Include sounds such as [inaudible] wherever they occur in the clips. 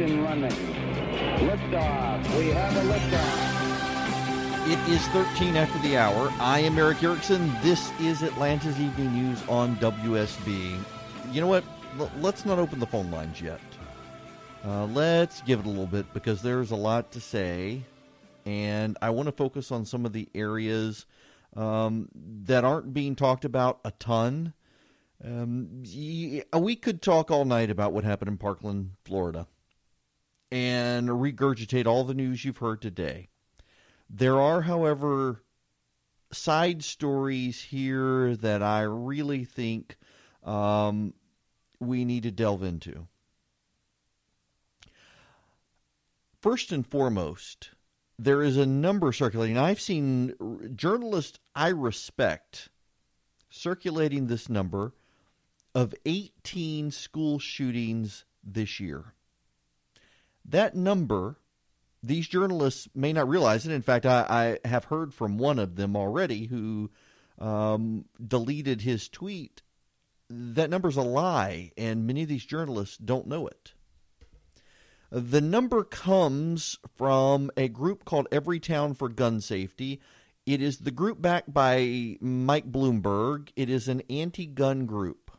ignition running. Liftoff. We have a liftoff. It is 13 after the hour. I am Erick Erickson. This is Atlanta's Evening News on WSB. You know what? L- let's not open the phone lines yet. Uh, let's give it a little bit because there's a lot to say, and I want to focus on some of the areas um, that aren't being talked about a ton. Um, we could talk all night about what happened in Parkland, Florida, and regurgitate all the news you've heard today. There are, however, side stories here that I really think um, we need to delve into. First and foremost, there is a number circulating. I've seen journalists I respect circulating this number of 18 school shootings this year. That number, these journalists may not realize it. In fact, I, I have heard from one of them already who um, deleted his tweet. That number's a lie, and many of these journalists don't know it. The number comes from a group called Everytown for Gun Safety. It is the group backed by Mike Bloomberg. It is an anti gun group.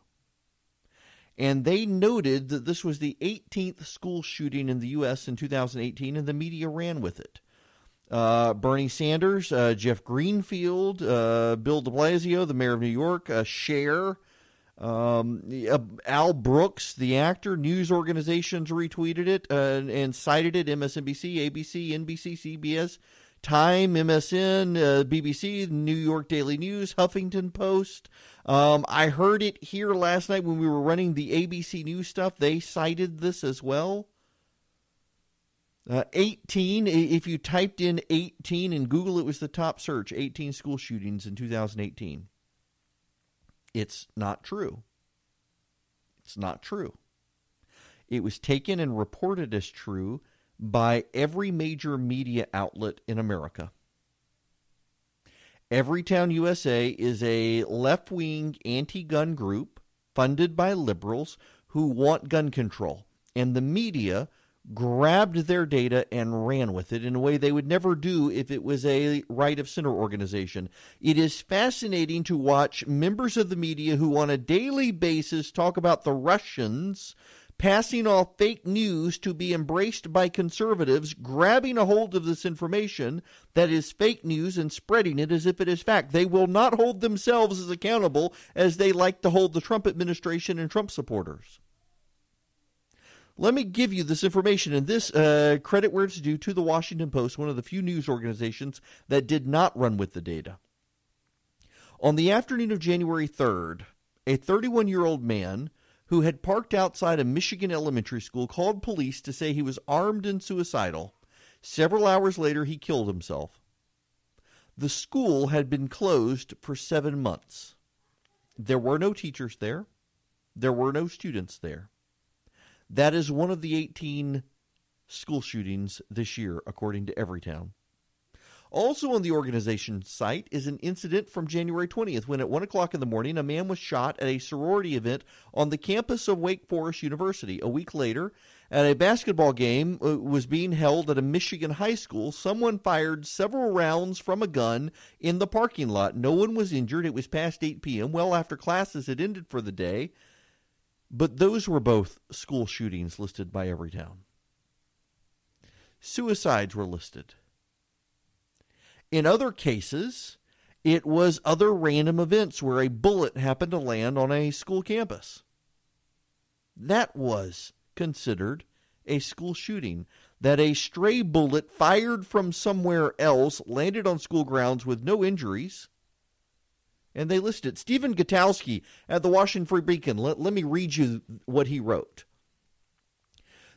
And they noted that this was the 18th school shooting in the U.S. in 2018, and the media ran with it. Uh, Bernie Sanders, uh, Jeff Greenfield, uh, Bill de Blasio, the mayor of New York, uh, Cher, um, uh, Al Brooks, the actor, news organizations retweeted it uh, and cited it MSNBC, ABC, NBC, CBS, Time, MSN, uh, BBC, New York Daily News, Huffington Post. Um, I heard it here last night when we were running the ABC News stuff. They cited this as well. Uh, 18, if you typed in 18 in Google, it was the top search 18 school shootings in 2018. It's not true. It's not true. It was taken and reported as true by every major media outlet in America. Everytown USA is a left wing anti gun group funded by liberals who want gun control. And the media grabbed their data and ran with it in a way they would never do if it was a right of center organization. It is fascinating to watch members of the media who, on a daily basis, talk about the Russians passing off fake news to be embraced by conservatives, grabbing a hold of this information that is fake news and spreading it as if it is fact. They will not hold themselves as accountable as they like to hold the Trump administration and Trump supporters. Let me give you this information, and this uh, credit where it's due to the Washington Post, one of the few news organizations that did not run with the data. On the afternoon of January 3rd, a 31 year old man who had parked outside a Michigan elementary school called police to say he was armed and suicidal. Several hours later, he killed himself. The school had been closed for seven months. There were no teachers there, there were no students there. That is one of the 18 school shootings this year, according to Everytown. Also on the organization's site is an incident from January 20th when at 1 o'clock in the morning a man was shot at a sorority event on the campus of Wake Forest University. A week later, at a basketball game uh, was being held at a Michigan high school, someone fired several rounds from a gun in the parking lot. No one was injured. It was past 8 p.m., well after classes had ended for the day. But those were both school shootings listed by Everytown. Suicides were listed. In other cases, it was other random events where a bullet happened to land on a school campus. That was considered a school shooting. That a stray bullet fired from somewhere else landed on school grounds with no injuries and they listed Stephen Gutowski at the Washington Free Beacon. Let, let me read you what he wrote.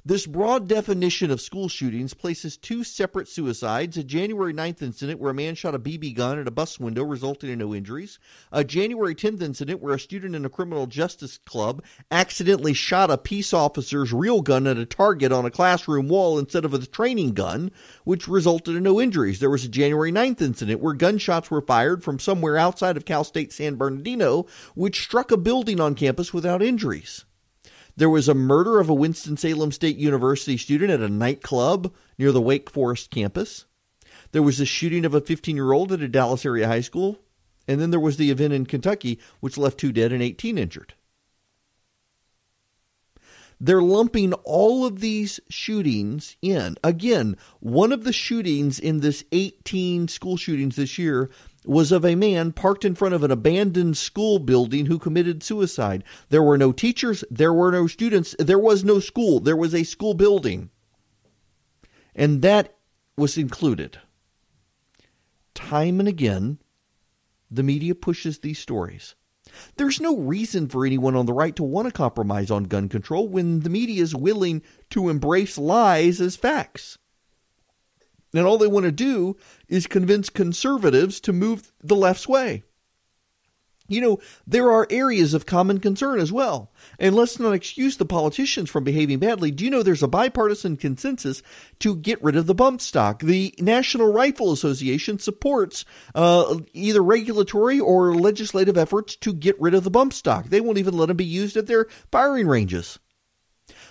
This broad definition of school shootings places two separate suicides a January 9th incident where a man shot a BB gun at a bus window, resulting in no injuries, a January 10th incident where a student in a criminal justice club accidentally shot a peace officer's real gun at a target on a classroom wall instead of a training gun, which resulted in no injuries. There was a January 9th incident where gunshots were fired from somewhere outside of Cal State San Bernardino, which struck a building on campus without injuries. There was a murder of a Winston-Salem State University student at a nightclub near the Wake Forest campus. There was a shooting of a 15 year old at a Dallas area high school. And then there was the event in Kentucky, which left two dead and 18 injured. They're lumping all of these shootings in. Again, one of the shootings in this 18 school shootings this year was of a man parked in front of an abandoned school building who committed suicide. There were no teachers, there were no students, there was no school, there was a school building. And that was included. Time and again, the media pushes these stories. There's no reason for anyone on the right to want to compromise on gun control when the media is willing to embrace lies as facts. And all they want to do is convince conservatives to move the left's way. You know, there are areas of common concern as well. And let's not excuse the politicians from behaving badly. Do you know there's a bipartisan consensus to get rid of the bump stock? The National Rifle Association supports uh, either regulatory or legislative efforts to get rid of the bump stock. They won't even let them be used at their firing ranges.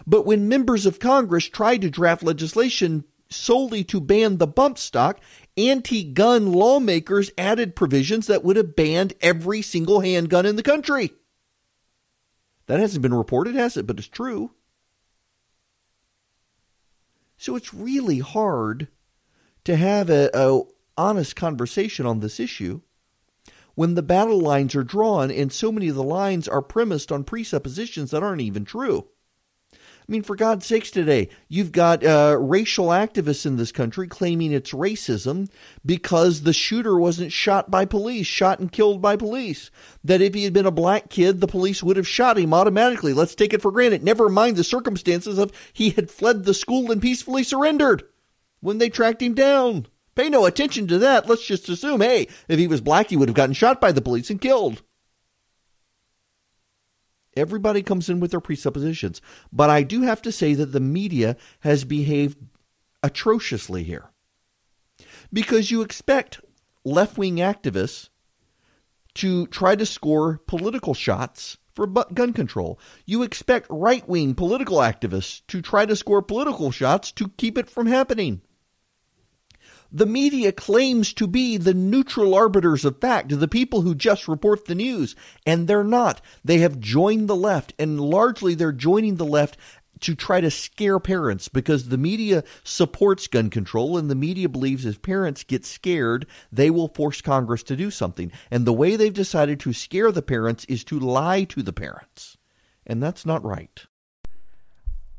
But when members of Congress tried to draft legislation solely to ban the bump stock, anti gun lawmakers added provisions that would have banned every single handgun in the country. That hasn't been reported, has it? But it's true. So it's really hard to have a, a honest conversation on this issue when the battle lines are drawn and so many of the lines are premised on presuppositions that aren't even true. I mean, for God's sakes, today, you've got uh, racial activists in this country claiming it's racism because the shooter wasn't shot by police, shot and killed by police. That if he had been a black kid, the police would have shot him automatically. Let's take it for granted. Never mind the circumstances of he had fled the school and peacefully surrendered when they tracked him down. Pay no attention to that. Let's just assume, hey, if he was black, he would have gotten shot by the police and killed. Everybody comes in with their presuppositions. But I do have to say that the media has behaved atrociously here. Because you expect left wing activists to try to score political shots for gun control. You expect right wing political activists to try to score political shots to keep it from happening. The media claims to be the neutral arbiters of fact, the people who just report the news, and they're not. They have joined the left, and largely they're joining the left to try to scare parents because the media supports gun control and the media believes if parents get scared, they will force Congress to do something. And the way they've decided to scare the parents is to lie to the parents. And that's not right.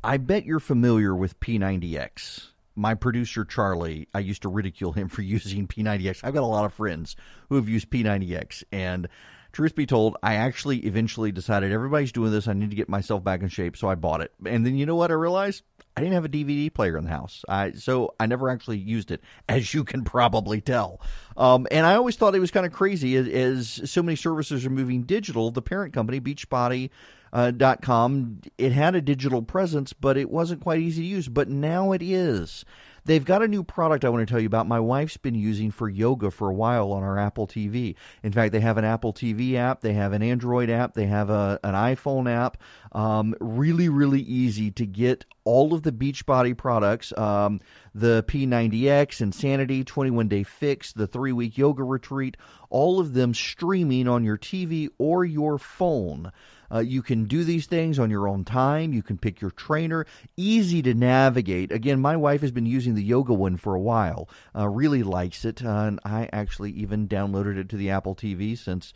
I bet you're familiar with P90X my producer Charlie, I used to ridicule him for [laughs] using P90X. I've got a lot of friends who have used P90X, and truth be told, I actually eventually decided everybody's doing this. I need to get myself back in shape, so I bought it. And then you know what? I realized I didn't have a DVD player in the house, I, so I never actually used it, [laughs] as you can probably tell. Um, and I always thought it was kind of crazy, as, as so many services are moving digital. The parent company, Beachbody uh, .com. It had a digital presence, but it wasn't quite easy to use. But now it is. They've got a new product I want to tell you about. My wife's been using for yoga for a while on our Apple TV. In fact, they have an Apple TV app, they have an Android app, they have a, an iPhone app. Um, really, really easy to get all of the Beachbody products um, the P90X, Insanity, 21 Day Fix, the three week yoga retreat, all of them streaming on your TV or your phone. Uh, you can do these things on your own time. You can pick your trainer. Easy to navigate. Again, my wife has been using the yoga one for a while. Uh, really likes it. Uh, and I actually even downloaded it to the Apple TV since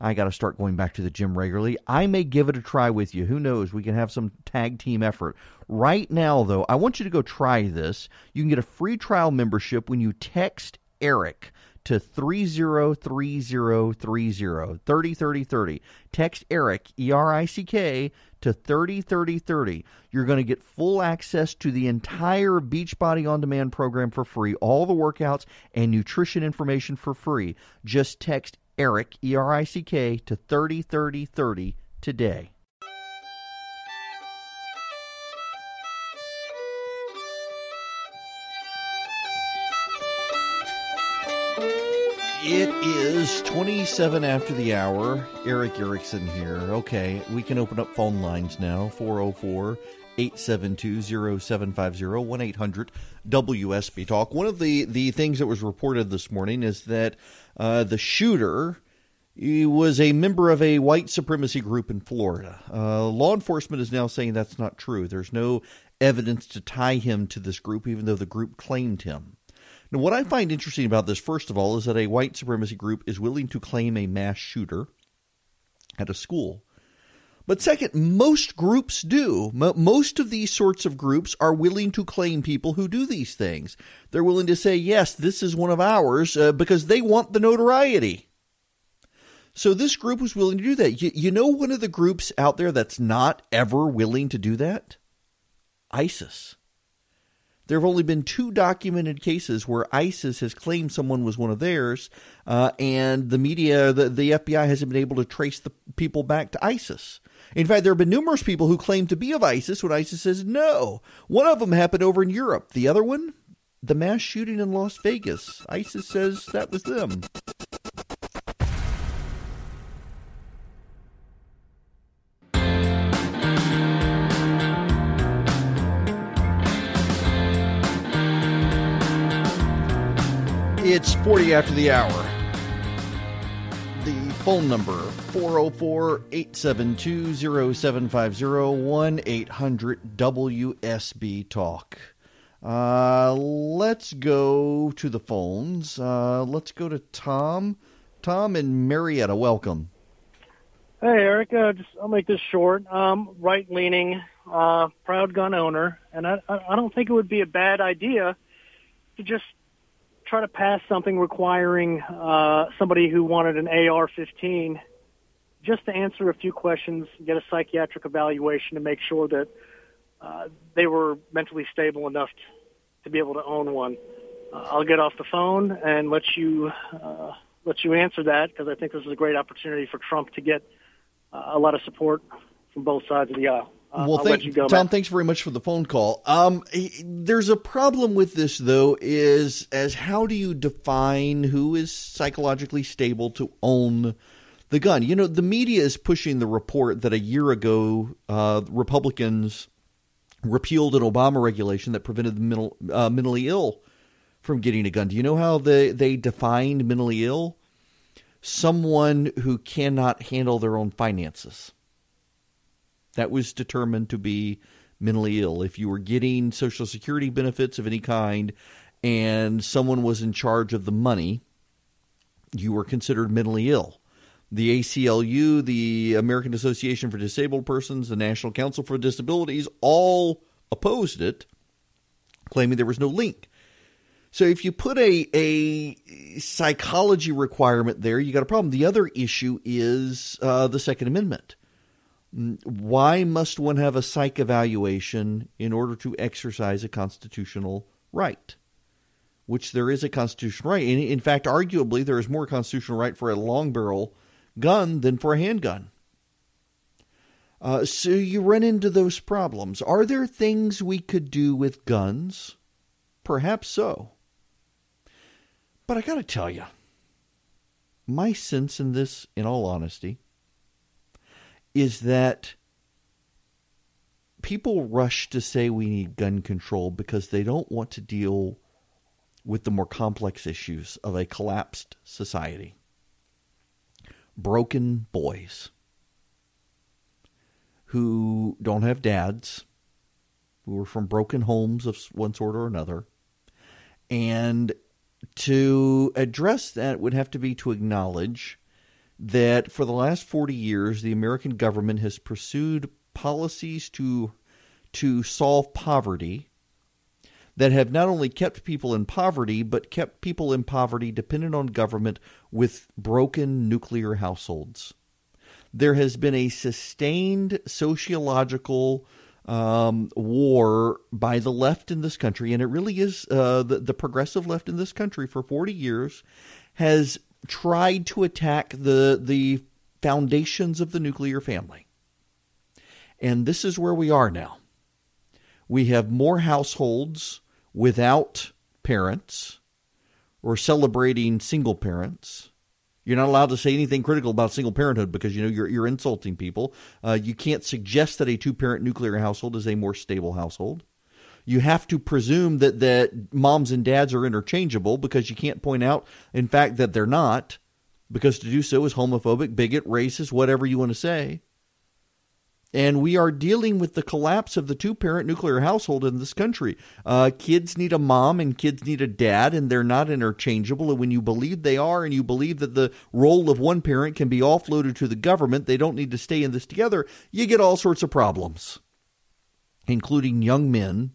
I got to start going back to the gym regularly. I may give it a try with you. Who knows? We can have some tag team effort. Right now, though, I want you to go try this. You can get a free trial membership when you text Erick to 303030 303030. Text Erick, E R I C K, to 303030. You're going to get full access to the entire Beachbody On Demand program for free, all the workouts and nutrition information for free. Just text Erick, E R I C K, to 303030 today. It is 27 after the hour. Erick Erickson here. Okay, we can open up phone lines now 404 872 0750 1 800 WSB Talk. One of the, the things that was reported this morning is that uh, the shooter he was a member of a white supremacy group in Florida. Uh, law enforcement is now saying that's not true. There's no evidence to tie him to this group, even though the group claimed him. Now, what I find interesting about this, first of all, is that a white supremacy group is willing to claim a mass shooter at a school. But second, most groups do. Most of these sorts of groups are willing to claim people who do these things. They're willing to say, yes, this is one of ours uh, because they want the notoriety. So this group was willing to do that. You, you know, one of the groups out there that's not ever willing to do that? ISIS. There have only been two documented cases where ISIS has claimed someone was one of theirs, uh, and the media, the, the FBI hasn't been able to trace the people back to ISIS. In fact, there have been numerous people who claim to be of ISIS when ISIS says no. One of them happened over in Europe. The other one, the mass shooting in Las Vegas. ISIS says that was them. 40 after the hour. The phone number 404 872 0750 1 800 WSB Talk. Uh, let's go to the phones. Uh, let's go to Tom. Tom and Marietta, welcome. Hey, Erick. Uh, just, I'll make this short. Um, right leaning, uh, proud gun owner, and I, I don't think it would be a bad idea to just try to pass something requiring uh, somebody who wanted an AR-15 just to answer a few questions, get a psychiatric evaluation to make sure that uh, they were mentally stable enough to, to be able to own one. Uh, I'll get off the phone and let you uh, let you answer that because I think this is a great opportunity for Trump to get uh, a lot of support from both sides of the aisle. Uh, well, thank, you go, Tom. Thanks very much for the phone call. Um, there's a problem with this, though, is as how do you define who is psychologically stable to own the gun? You know, the media is pushing the report that a year ago uh, Republicans repealed an Obama regulation that prevented the mental, uh, mentally ill from getting a gun. Do you know how they they defined mentally ill? Someone who cannot handle their own finances that was determined to be mentally ill. If you were getting Social Security benefits of any kind and someone was in charge of the money, you were considered mentally ill. The ACLU, the American Association for Disabled Persons, the National Council for Disabilities all opposed it, claiming there was no link. So if you put a a psychology requirement there, you got a problem. The other issue is uh, the Second Amendment. Why must one have a psych evaluation in order to exercise a constitutional right? Which there is a constitutional right. In, in fact, arguably, there is more constitutional right for a long barrel gun than for a handgun. Uh, so you run into those problems. Are there things we could do with guns? Perhaps so. But I got to tell you, my sense in this, in all honesty, is that people rush to say we need gun control because they don't want to deal with the more complex issues of a collapsed society. Broken boys who don't have dads, who are from broken homes of one sort or another. And to address that would have to be to acknowledge that for the last 40 years, the American government has pursued policies to, to solve poverty that have not only kept people in poverty, but kept people in poverty dependent on government with broken nuclear households. There has been a sustained sociological um, war by the left in this country, and it really is uh, the, the progressive left in this country for 40 years has tried to attack the the foundations of the nuclear family. And this is where we are now. We have more households without parents, or celebrating single parents. You're not allowed to say anything critical about single parenthood because you know you're you're insulting people. Uh, you can't suggest that a two parent nuclear household is a more stable household. You have to presume that that moms and dads are interchangeable because you can't point out, in fact, that they're not, because to do so is homophobic, bigot, racist, whatever you want to say. And we are dealing with the collapse of the two parent nuclear household in this country. Uh, kids need a mom and kids need a dad, and they're not interchangeable. And when you believe they are, and you believe that the role of one parent can be offloaded to the government, they don't need to stay in this together, you get all sorts of problems, including young men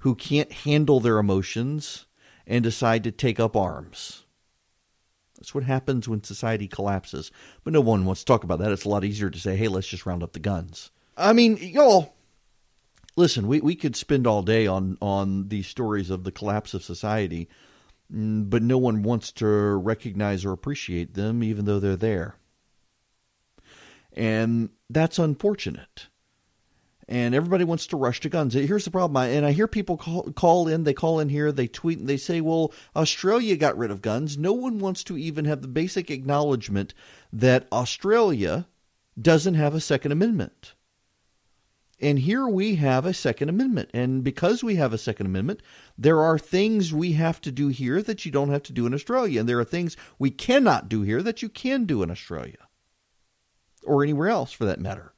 who can't handle their emotions and decide to take up arms. That's what happens when society collapses. But no one wants to talk about that. It's a lot easier to say, hey, let's just round up the guns. I mean, y'all, listen, we, we could spend all day on, on these stories of the collapse of society, mm, but no one wants to recognize or appreciate them, even though they're there. And that's unfortunate and everybody wants to rush to guns. Here's the problem, and I hear people call, call in, they call in here, they tweet, and they say, well, Australia got rid of guns. No one wants to even have the basic acknowledgement that Australia doesn't have a Second Amendment. And here we have a Second Amendment. And because we have a Second Amendment, there are things we have to do here that you don't have to do in Australia. And there are things we cannot do here that you can do in Australia or anywhere else for that matter.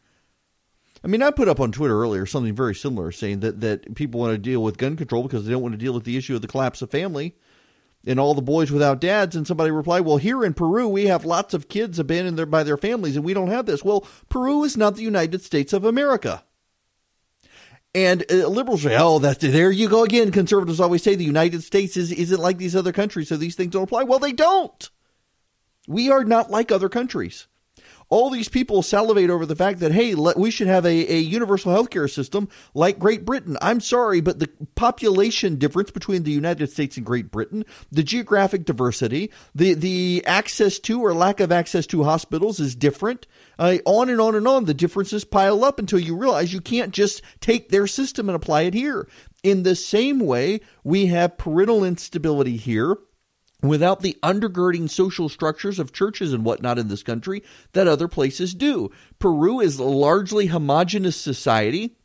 I mean, I put up on Twitter earlier something very similar, saying that, that people want to deal with gun control because they don't want to deal with the issue of the collapse of family and all the boys without dads. And somebody replied, Well, here in Peru, we have lots of kids abandoned there by their families, and we don't have this. Well, Peru is not the United States of America. And uh, liberals say, "Oh, that's there you go again." Conservatives always say the United States is isn't like these other countries, so these things don't apply. Well, they don't. We are not like other countries all these people salivate over the fact that, hey, let, we should have a, a universal healthcare system like Great Britain. I'm sorry, but the population difference between the United States and Great Britain, the geographic diversity, the, the access to or lack of access to hospitals is different. Uh, on and on and on. The differences pile up until you realize you can't just take their system and apply it here. In the same way, we have parental instability here without the undergirding social structures of churches and whatnot in this country that other places do. Peru is a largely homogenous society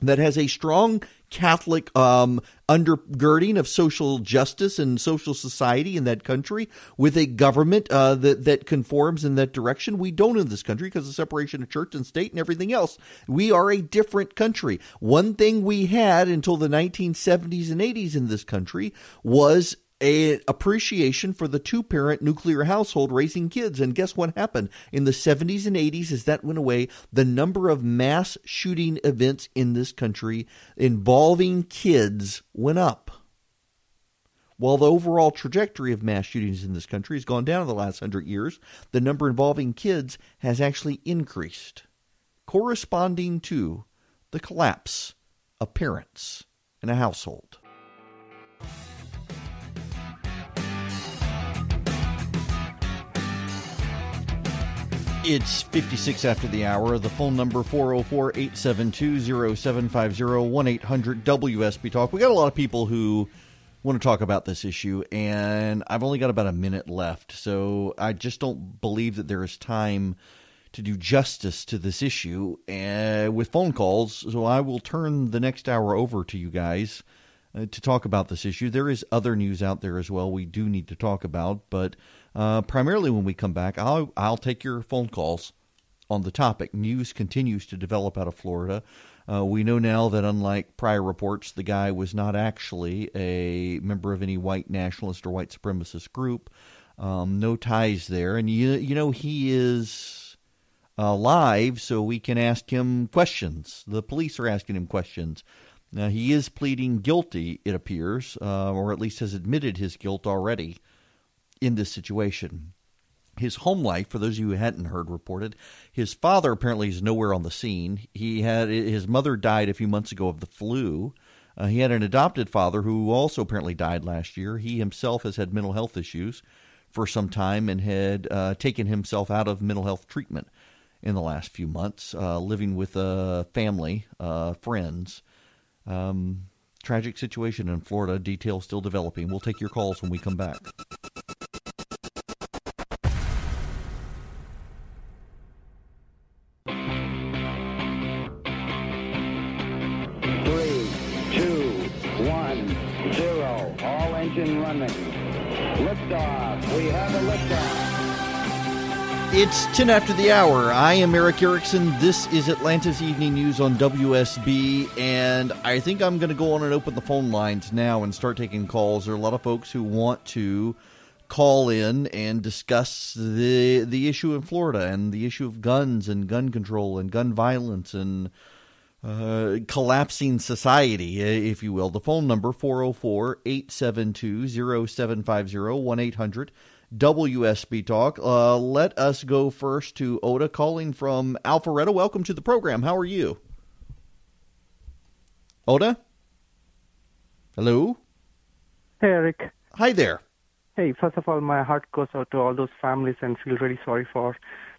that has a strong Catholic um, undergirding of social justice and social society in that country, with a government uh, that that conforms in that direction. We don't in this country because of separation of church and state and everything else. We are a different country. One thing we had until the 1970s and 80s in this country was a appreciation for the two parent nuclear household raising kids. And guess what happened? In the 70s and 80s as that went away the number of mass shooting events in this country involving kids went up. While the overall trajectory of mass shootings in this country has gone down in the last 100 years the number involving kids has actually increased corresponding to the collapse of parents in a household It's 56 after the hour. The phone number 404 872 0750 1 800 WSB Talk. We got a lot of people who want to talk about this issue, and I've only got about a minute left. So I just don't believe that there is time to do justice to this issue uh, with phone calls. So I will turn the next hour over to you guys uh, to talk about this issue. There is other news out there as well we do need to talk about, but uh, primarily, when we come back, I'll, I'll take your phone calls on the topic. News continues to develop out of Florida. Uh, we know now that, unlike prior reports, the guy was not actually a member of any white nationalist or white supremacist group. Um, no ties there, and you you know he is alive, so we can ask him questions. The police are asking him questions. Now he is pleading guilty, it appears, uh, or at least has admitted his guilt already in this situation. His home life, for those of you who hadn't heard reported, his father apparently is nowhere on the scene. He had his mother died a few months ago of the flu. Uh, he had an adopted father who also apparently died last year. He himself has had mental health issues for some time and had uh, taken himself out of mental health treatment in the last few months, uh, living with a family, uh, friends. Um, Tragic situation in Florida. Details still developing. We'll take your calls when we come back. It's 10 after the hour. I am Erick Erickson. This is Atlanta's Evening News on WSB, and I think I'm going to go on and open the phone lines now and start taking calls. There are a lot of folks who want to call in and discuss the the issue in Florida and the issue of guns and gun control and gun violence and uh, collapsing society, if you will. The phone number 404 872 0750 1 800 WSB Talk. Uh, let us go first to Oda calling from Alpharetta. Welcome to the program. How are you? Oda? Hello? Hey, Erick. Hi there. Hey, first of all, my heart goes out to all those families and feel really sorry for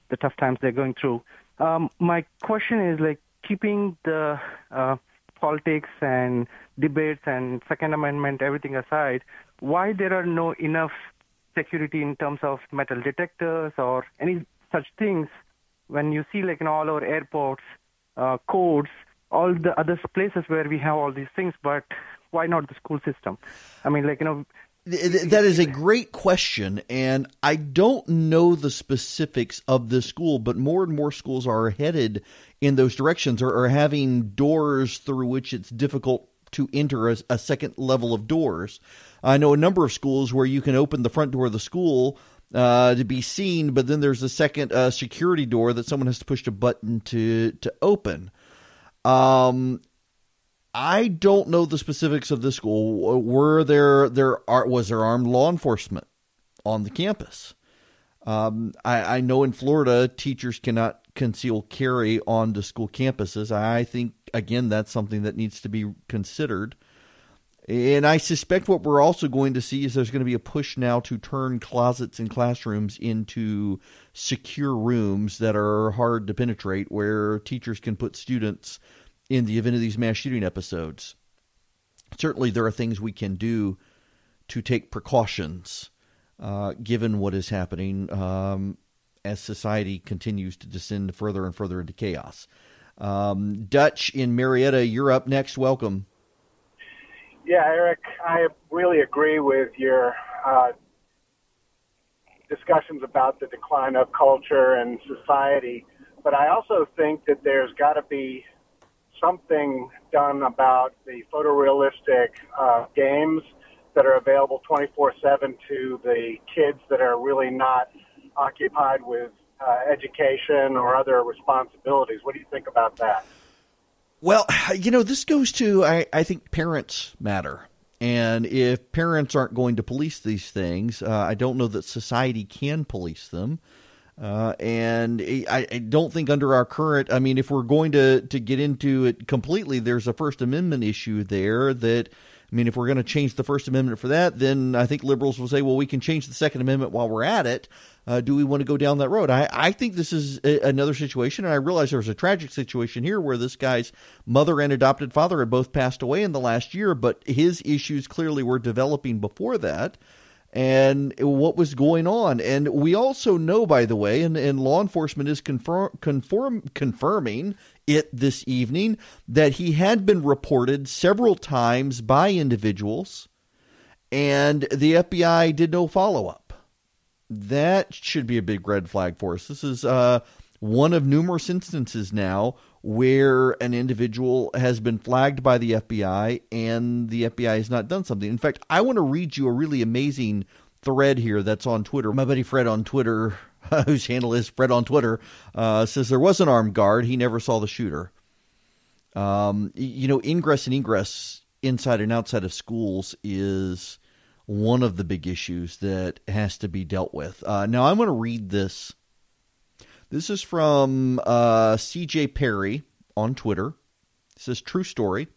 the tough times they're going through. Um, my question is like keeping the uh, politics and debates and Second Amendment, everything aside, why there are no enough security in terms of metal detectors or any such things when you see like in all our airports, uh, codes, all the other places where we have all these things, but why not the school system? I mean, like, you know, that is a great question, and I don't know the specifics of this school, but more and more schools are headed in those directions or are having doors through which it's difficult to enter a, a, second level of doors. I know a number of schools where you can open the front door of the school uh, to be seen, but then there's a second uh, security door that someone has to push a button to to open. Um, I don't know the specifics of the school. Were there there are was there armed law enforcement on the campus? Um, I, I know in Florida teachers cannot conceal carry on the school campuses. I think again that's something that needs to be considered. And I suspect what we're also going to see is there's going to be a push now to turn closets and classrooms into secure rooms that are hard to penetrate, where teachers can put students in the event of these mass shooting episodes. Certainly, there are things we can do to take precautions uh, given what is happening um, as society continues to descend further and further into chaos. Um, Dutch in Marietta, you're up next. Welcome. Yeah, Erick, I really agree with your uh, discussions about the decline of culture and society, but I also think that there's got to be something done about the photorealistic uh, games that are available 24/7 to the kids that are really not occupied with uh, education or other responsibilities. What do you think about that? Well, you know, this goes to I, I think parents matter. And if parents aren't going to police these things, uh, I don't know that society can police them. Uh, and I, I, don't think under our current, I mean, if we're going to, to get into it completely, there's a First Amendment issue there that, I mean, if we're going to change the First Amendment for that, then I think liberals will say, well, we can change the Second Amendment while we're at it. Uh, do we want to go down that road? I, I think this is a, another situation, and I realize there was a tragic situation here where this guy's mother and adopted father had both passed away in the last year, but his issues clearly were developing before that and what was going on. And we also know, by the way, and, and law enforcement is confirm, confirm, confirming it this evening, that he had been reported several times by individuals, and the FBI did no follow up. That should be a big red flag for us. This is uh, one of numerous instances now where an individual has been flagged by the FBI and the FBI has not done something. In fact, I want to read you a really amazing thread here that's on Twitter. My buddy Fred on Twitter, [laughs] whose handle is Fred on Twitter, uh, says there was an armed guard. He never saw the shooter. Um, you know, ingress and egress inside and outside of schools is one of the big issues that has to be dealt with. Uh, now, I'm going to read this this is from uh, CJ Perry on Twitter. It says true story.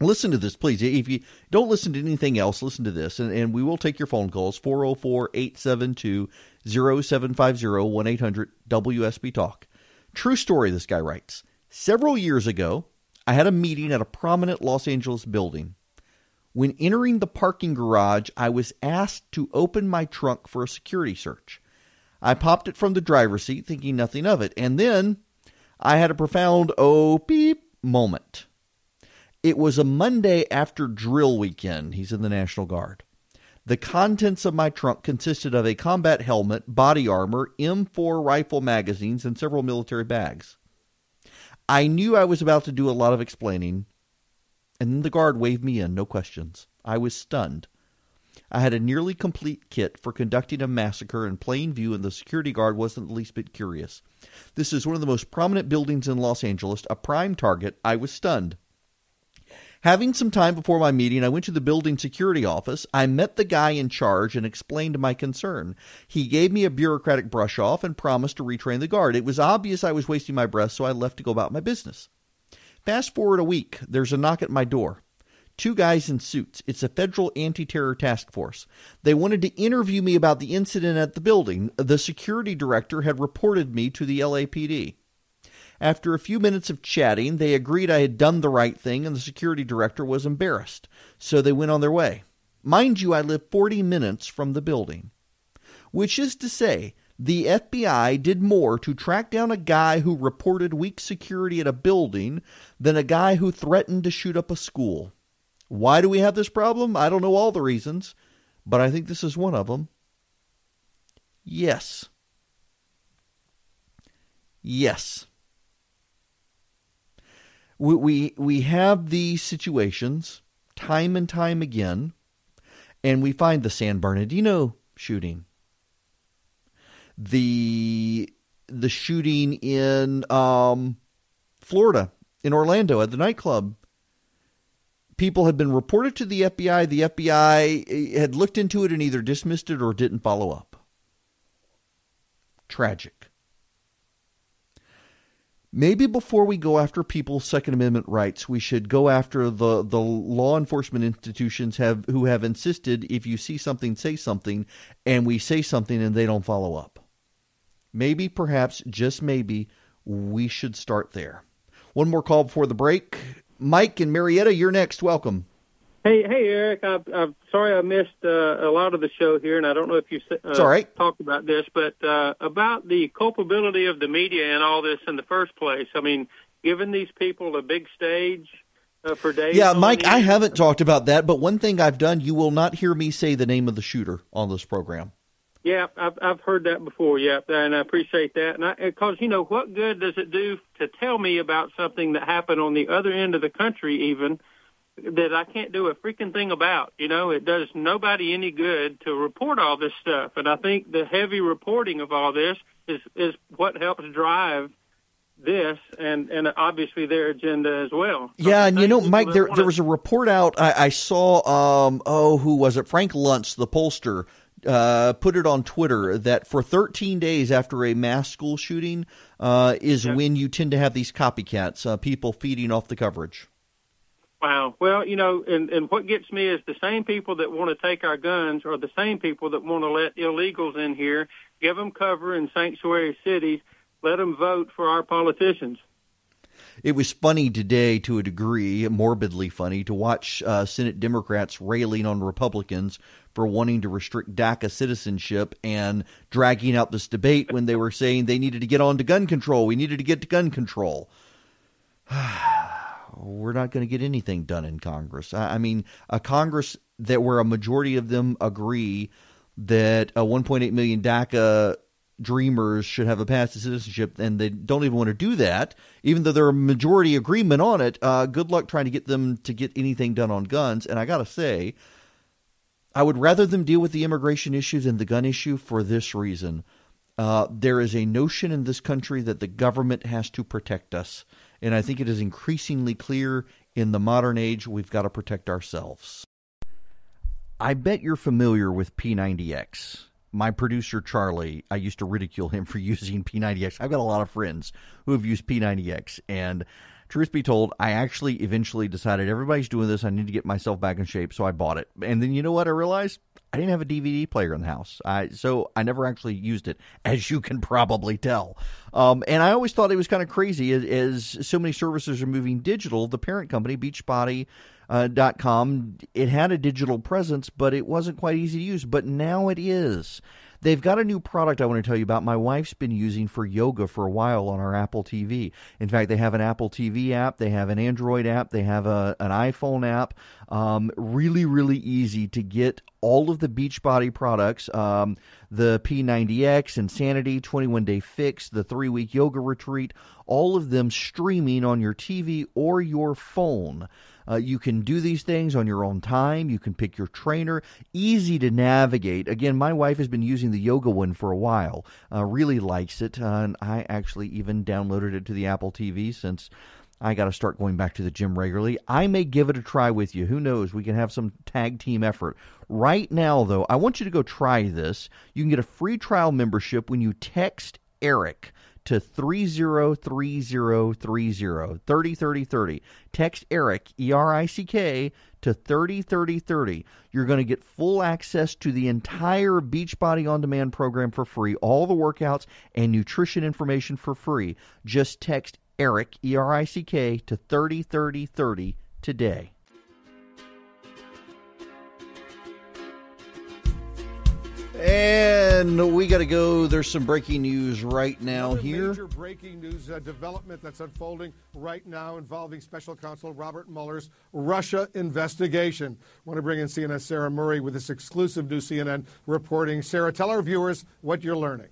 Listen to this, please. If you don't listen to anything else, listen to this, and, and we will take your phone calls 404 872 0750 1 800 WSB Talk. True story, this guy writes. Several years ago, I had a meeting at a prominent Los Angeles building. When entering the parking garage, I was asked to open my trunk for a security search. I popped it from the driver's seat, thinking nothing of it, and then I had a profound oh beep moment. It was a Monday after drill weekend. He's in the National Guard. The contents of my trunk consisted of a combat helmet, body armor, M4 rifle magazines, and several military bags. I knew I was about to do a lot of explaining, and then the guard waved me in, no questions. I was stunned. I had a nearly complete kit for conducting a massacre in plain view, and the security guard wasn't the least bit curious. This is one of the most prominent buildings in Los Angeles, a prime target. I was stunned. Having some time before my meeting, I went to the building security office. I met the guy in charge and explained my concern. He gave me a bureaucratic brush off and promised to retrain the guard. It was obvious I was wasting my breath, so I left to go about my business. Fast forward a week, there's a knock at my door. Two guys in suits. It's a federal anti terror task force. They wanted to interview me about the incident at the building. The security director had reported me to the LAPD. After a few minutes of chatting, they agreed I had done the right thing and the security director was embarrassed, so they went on their way. Mind you, I live 40 minutes from the building. Which is to say, the FBI did more to track down a guy who reported weak security at a building than a guy who threatened to shoot up a school. Why do we have this problem? I don't know all the reasons, but I think this is one of them. Yes. Yes. We, we, we have these situations time and time again, and we find the San Bernardino shooting the the shooting in um, Florida in Orlando at the nightclub. People had been reported to the FBI. The FBI eh, had looked into it and either dismissed it or didn't follow up. Tragic. Maybe before we go after people's Second Amendment rights, we should go after the, the law enforcement institutions have who have insisted if you see something, say something, and we say something and they don't follow up. Maybe, perhaps, just maybe, we should start there. One more call before the break. Mike and Marietta, you're next. Welcome. Hey, hey, Erick. I, I'm sorry I missed uh, a lot of the show here, and I don't know if you uh, right. talked about this, but uh, about the culpability of the media and all this in the first place. I mean, giving these people a big stage uh, for days. Yeah, Mike, I haven't talked about that, but one thing I've done, you will not hear me say the name of the shooter on this program. Yeah, I've I've heard that before. Yeah, and I appreciate that. And because you know, what good does it do to tell me about something that happened on the other end of the country, even that I can't do a freaking thing about? You know, it does nobody any good to report all this stuff. And I think the heavy reporting of all this is is what helps drive this and and obviously their agenda as well. Yeah, and you know, Mike, there there was a report out. I, I saw. Um, oh, who was it? Frank Luntz, the pollster uh, put it on Twitter that for 13 days after a mass school shooting uh, is yeah. when you tend to have these copycats, uh, people feeding off the coverage. Wow. Well, you know, and, and what gets me is the same people that want to take our guns are the same people that want to let illegals in here, give them cover in sanctuary cities, let them vote for our politicians. It was funny today to a degree, morbidly funny, to watch uh, Senate Democrats railing on Republicans for wanting to restrict DACA citizenship and dragging out this debate when they were saying they needed to get on to gun control. We needed to get to gun control. [sighs] [sighs] we're not going to get anything done in Congress. I mean, a Congress that where a majority of them agree that a 1.8 million DACA dreamers should have a path to citizenship, and they don't even want to do that, even though they're a majority agreement on it. Uh, good luck trying to get them to get anything done on guns. And I got to say, I would rather them deal with the immigration issue than the gun issue for this reason. Uh, there is a notion in this country that the government has to protect us. And I think it is increasingly clear in the modern age we've got to protect ourselves. I bet you're familiar with P90X my producer Charlie, I used to ridicule him for [laughs] using P90X. I've got a lot of friends who have used P90X, and truth be told, I actually eventually decided everybody's doing this. I need to get myself back in shape, so I bought it. And then you know what I realized? I didn't have a DVD player in the house, I, so I never actually used it, [laughs] as you can probably tell. Um, and I always thought it was kind of crazy as, as, so many services are moving digital. The parent company, Beachbody. Uh, com. It had a digital presence, but it wasn't quite easy to use. But now it is. They've got a new product I want to tell you about. My wife's been using for yoga for a while on our Apple TV. In fact, they have an Apple TV app, they have an Android app, they have a, an iPhone app. Um, really, really easy to get all of the Beachbody products um, the P90X, Insanity, 21 Day Fix, the three week yoga retreat, all of them streaming on your TV or your phone. Uh, you can do these things on your own time. You can pick your trainer. Easy to navigate. Again, my wife has been using the yoga one for a while. Uh, really likes it. Uh, and I actually even downloaded it to the Apple TV since I got to start going back to the gym regularly. I may give it a try with you. Who knows? We can have some tag team effort. Right now, though, I want you to go try this. You can get a free trial membership when you text Erick to 303030 303030. Text Erick, E R I C K, to 303030. You're going to get full access to the entire Beachbody On Demand program for free, all the workouts and nutrition information for free. Just text Erick, E R I C K, to 303030 today. And we got to go. There's some breaking news right now Another here. Major breaking news uh, development that's unfolding right now involving Special Counsel Robert Mueller's Russia investigation. I want to bring in CNN's Sarah Murray with this exclusive new CNN reporting. Sarah, tell our viewers what you're learning.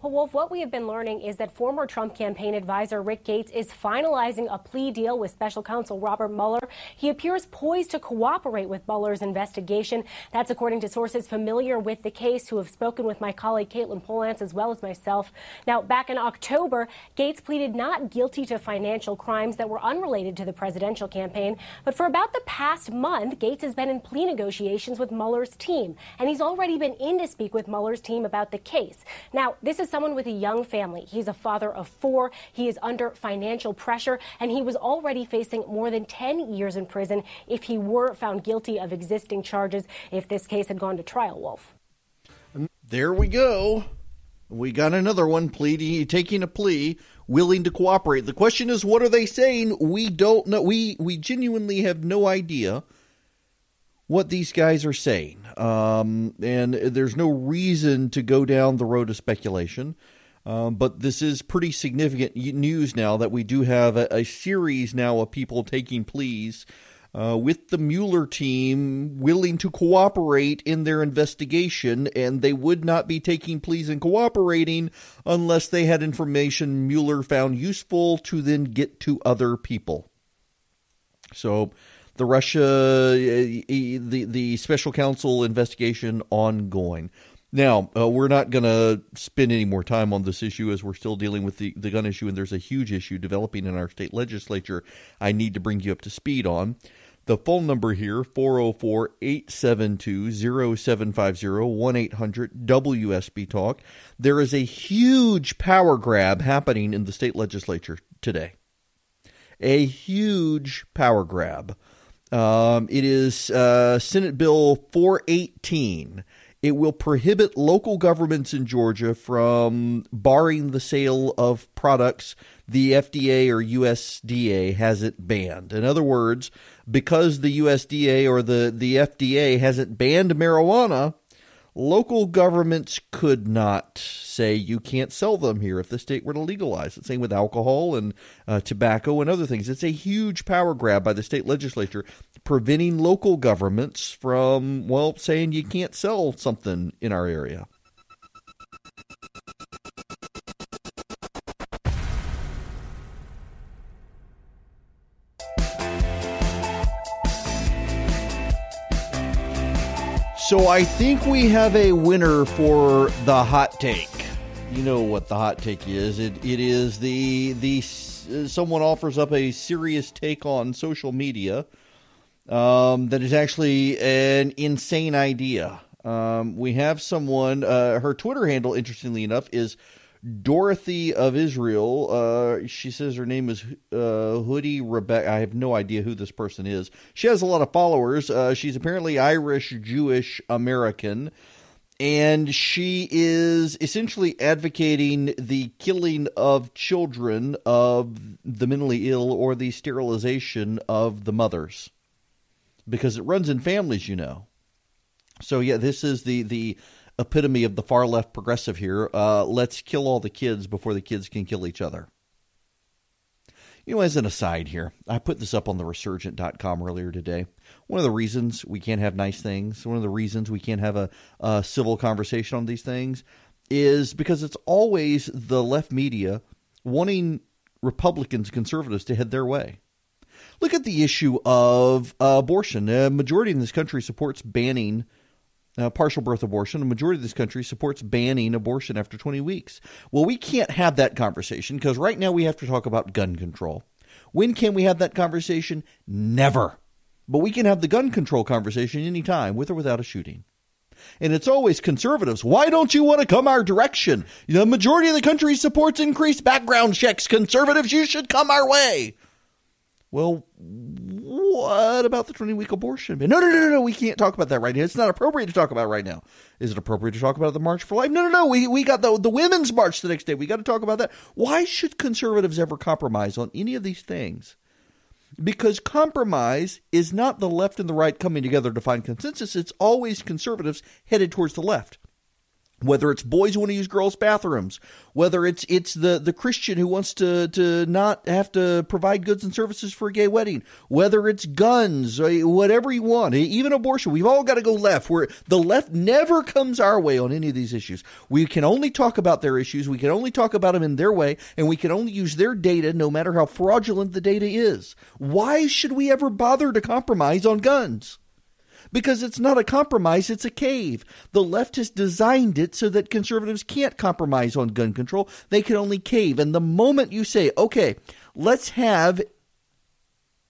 Well, Wolf, what we have been learning is that former Trump campaign advisor Rick Gates is finalizing a plea deal with special counsel Robert Mueller. He appears poised to cooperate with Mueller's investigation. That's according to sources familiar with the case who have spoken with my colleague Katelyn Polantz as well as myself. Now, back in October, Gates pleaded not guilty to financial crimes that were unrelated to the presidential campaign. But for about the past month, Gates has been in plea negotiations with Mueller's team, and he's already been in to speak with Mueller's team about the case. Now, this is someone with a young family. He's a father of four. He is under financial pressure, and he was already facing more than 10 years in prison if he were found guilty of existing charges if this case had gone to trial, Wolf. There we go. We got another one pleading, taking a plea, willing to cooperate. The question is, what are they saying? We don't know. We we genuinely have no idea what these guys are saying, um, and there's no reason to go down the road of speculation. Um, but this is pretty significant news now that we do have a, a series now of people taking pleas uh, with the Mueller team willing to cooperate in their investigation, and they would not be taking pleas and cooperating unless they had information Mueller found useful to then get to other people. So, the Russia, the the special counsel investigation ongoing. Now, uh, we're not going to spend any more time on this issue as we're still dealing with the, the gun issue, and there's a huge issue developing in our state legislature I need to bring you up to speed on. The phone number here, 404 872 0750 1 800 WSB Talk. There is a huge power grab happening in the state legislature today. A huge power grab. Um, it is uh, Senate Bill 418. It will prohibit local governments in Georgia from barring the sale of products the FDA or USDA hasn't banned. In other words, because the USDA or the, the FDA hasn't banned marijuana, local governments could not say you can't sell them here if the state were to legalize it. Same with alcohol and uh, tobacco and other things. It's a huge power grab by the state legislature, preventing local governments from, well, saying you can't sell something in our area. So I think we have a winner for the hot take. You know what the hot take is? It it is the the someone offers up a serious take on social media um, that is actually an insane idea. Um, we have someone. Uh, her Twitter handle, interestingly enough, is Dorothy of Israel. Uh, she says her name is uh, Hoodie Rebecca. I have no idea who this person is. She has a lot of followers. Uh, she's apparently Irish, Jewish, American. And she is essentially advocating the killing of children of the mentally ill or the sterilization of the mothers because it runs in families, you know. So yeah, this is the the epitome of the far left progressive here. Uh, let's kill all the kids before the kids can kill each other. You know, as an aside here, I put this up on the resurgent.com earlier today. One of the reasons we can't have nice things, one of the reasons we can't have a, a civil conversation on these things is because it's always the left media wanting Republicans, conservatives to head their way. Look at the issue of uh, abortion. A majority in this country supports banning uh, partial birth abortion. A majority of this country supports banning abortion after 20 weeks. Well, we can't have that conversation because right now we have to talk about gun control. When can we have that conversation? Never. But we can have the gun control conversation anytime, with or without a shooting. And it's always conservatives. Why don't you want to come our direction? The majority of the country supports increased background checks. Conservatives, you should come our way. Well, what about the 20 week abortion ban? No, no, no, no, no. We can't talk about that right now. It's not appropriate to talk about right now. Is it appropriate to talk about the March for Life? No, no, no. We, we got the, the Women's March the next day. We got to talk about that. Why should conservatives ever compromise on any of these things? Because compromise is not the left and the right coming together to find consensus. It's always conservatives headed towards the left whether it's boys who want to use girls' bathrooms, whether it's it's the, the Christian who wants to, to not have to provide goods and services for a gay wedding, whether it's guns, uh, whatever you want, even abortion, we've all got to go left. Where the left never comes our way on any of these issues. We can only talk about their issues, we can only talk about them in their way, and we can only use their data, no matter how fraudulent the data is. Why should we ever bother to compromise on guns? Because it's not a compromise, it's a cave. The left has designed it so that conservatives can't compromise on gun control, they can only cave. And the moment you say, okay, let's have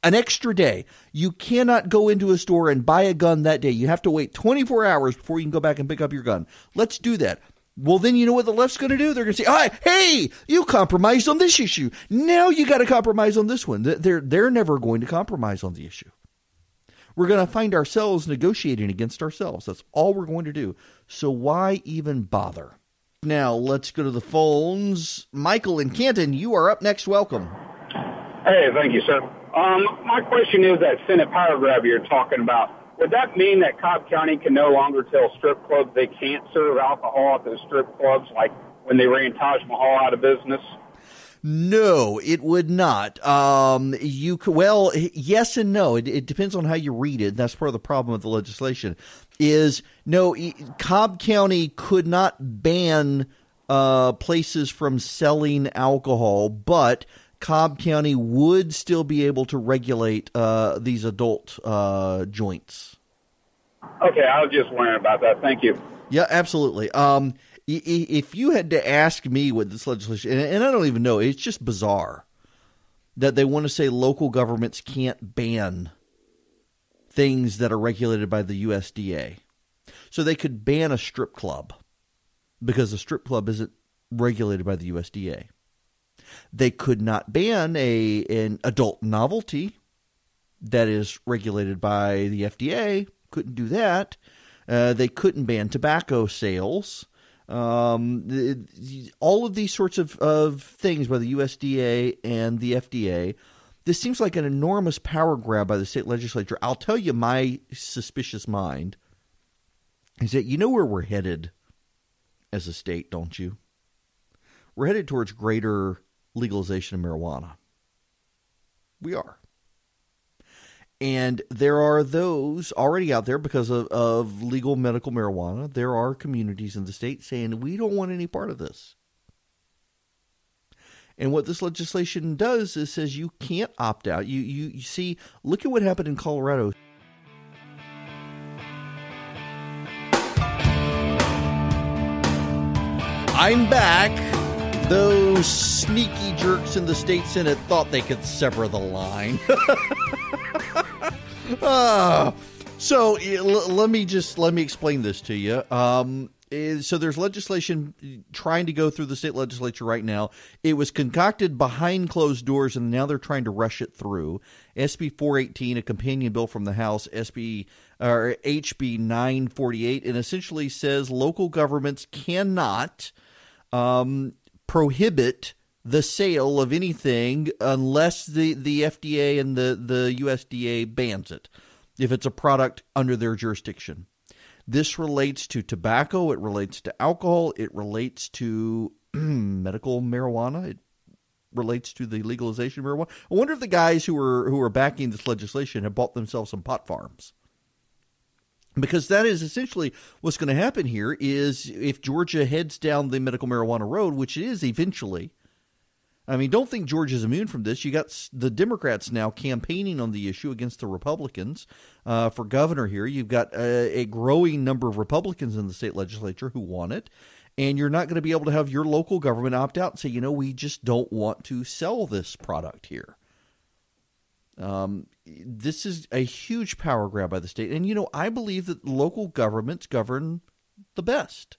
an extra day. You cannot go into a store and buy a gun that day. You have to wait 24 hours before you can go back and pick up your gun. Let's do that. Well, then you know what the left's going to do? They're going to say, "Hi, hey, you compromised on this issue. Now you got to compromise on this one." They're they're never going to compromise on the issue we're going to find ourselves negotiating against ourselves. That's all we're going to do. So why even bother? Now, let's go to the phones. Michael in Canton, you are up next. Welcome. Hey, thank you, sir. Um, my question is that Senate power grab you're talking about. Would that mean that Cobb County can no longer tell strip clubs they can't serve alcohol at the strip clubs, like when they ran Taj Mahal out of business? No, it would not. Um, you well, yes and no. It, it, depends on how you read it. That's part of the problem with the legislation. Is no, Cobb County could not ban uh, places from selling alcohol, but Cobb County would still be able to regulate uh, these adult uh, joints. Okay, I was just wondering about that. Thank you. Yeah, absolutely. Um, if you had to ask me what this legislation, and I don't even know, it's just bizarre that they want to say local governments can't ban things that are regulated by the USDA. So they could ban a strip club because a strip club isn't regulated by the USDA. They could not ban a an adult novelty that is regulated by the FDA. Couldn't do that. Uh, they couldn't ban tobacco sales um, all of these sorts of, of things by the USDA and the FDA. This seems like an enormous power grab by the state legislature. I'll tell you my suspicious mind is that you know where we're headed as a state, don't you? We're headed towards greater legalization of marijuana. We are. And there are those already out there because of, of legal medical marijuana. There are communities in the state saying, we don't want any part of this. And what this legislation does is says you can't opt out. You, you, you see, look at what happened in Colorado. I'm back. Those sneaky jerks in the state senate thought they could sever the line. [laughs] uh, [laughs] so l- let me just let me explain this to you. Um, is, so there's legislation trying to go through the state legislature right now. It was concocted behind closed doors, and now they're trying to rush it through. SB 418, a companion bill from the House, SB or HB 948, and essentially says local governments cannot um, prohibit the sale of anything unless the, the FDA and the, the USDA bans it if it's a product under their jurisdiction. This relates to tobacco, it relates to alcohol, it relates to [clears throat] medical marijuana, it relates to the legalization of marijuana. I wonder if the guys who are who are backing this legislation have bought themselves some pot farms. Because that is essentially what's going to happen here is if Georgia heads down the medical marijuana road, which it is eventually, I mean, don't think George is immune from this. You got the Democrats now campaigning on the issue against the Republicans uh, for governor here. You've got a, a, growing number of Republicans in the state legislature who want it. And you're not going to be able to have your local government opt out and say, you know, we just don't want to sell this product here. Um, this is a huge power grab by the state. And, you know, I believe that local governments govern the best.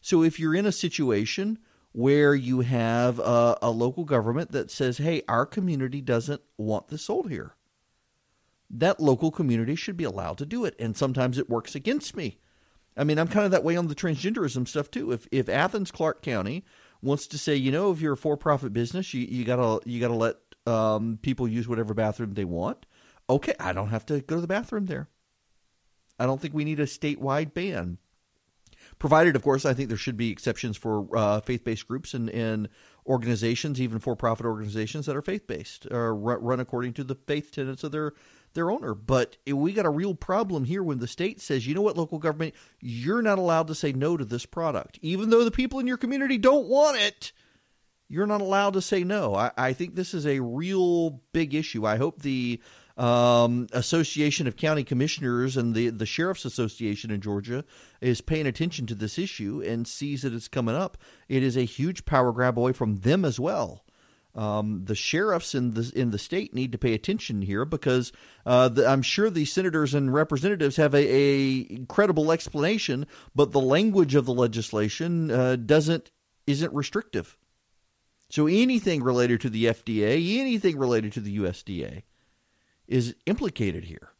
So if you're in a situation where you have a, a, local government that says, hey, our community doesn't want this sold here. That local community should be allowed to do it. And sometimes it works against me. I mean, I'm kind of that way on the transgenderism stuff too. If if Athens Clarke County wants to say, you know, if you're a for-profit business, you, you gotta you gotta let um, people use whatever bathroom they want. Okay, I don't have to go to the bathroom there. I don't think we need a statewide ban provided, of course, I think there should be exceptions for uh, faith based groups and, and organizations, even for profit organizations that are faith based, or run according to the faith tenets of their their owner. But we got a real problem here when the state says, you know what, local government, you're not allowed to say no to this product, even though the people in your community don't want it. You're not allowed to say no. I, I think this is a real big issue. I hope the um, Association of County Commissioners and the the Sheriff's Association in Georgia is paying attention to this issue and sees that it's coming up. It is a huge power grab away from them as well. Um, the sheriffs in the in the state need to pay attention here because uh, the, I'm sure the senators and representatives have a, a, credible explanation, but the language of the legislation uh, doesn't isn't restrictive. So anything related to the FDA, anything related to the USDA, is implicated here.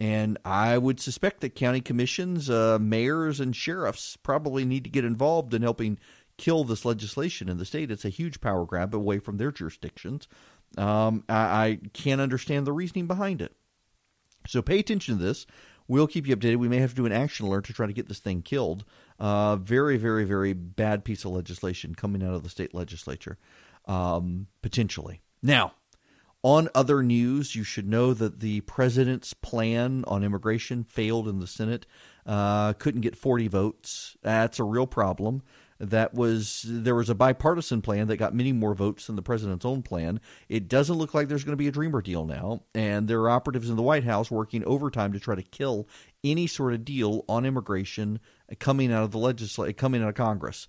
And I would suspect that county commissions, uh, mayors, and sheriffs probably need to get involved in helping kill this legislation in the state. It's a huge power grab away from their jurisdictions. Um, I, I can't understand the reasoning behind it. So pay attention to this. We'll keep you updated. We may have to do an action alert to try to get this thing killed. Uh, very, very, very bad piece of legislation coming out of the state legislature, um, potentially. Now, on other news, you should know that the president's plan on immigration failed in the Senate. Uh, couldn't get 40 votes. That's a real problem. That was there was a bipartisan plan that got many more votes than the president's own plan. It doesn't look like there's going to be a dreamer deal now, and there are operatives in the White House working overtime to try to kill any sort of deal on immigration coming out of the legislature, coming out of Congress.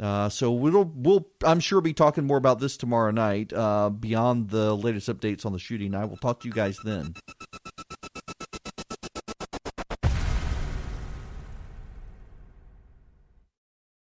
Uh, so we'll we'll I'm sure be talking more about this tomorrow night. Uh, beyond the latest updates on the shooting, I will talk to you guys then.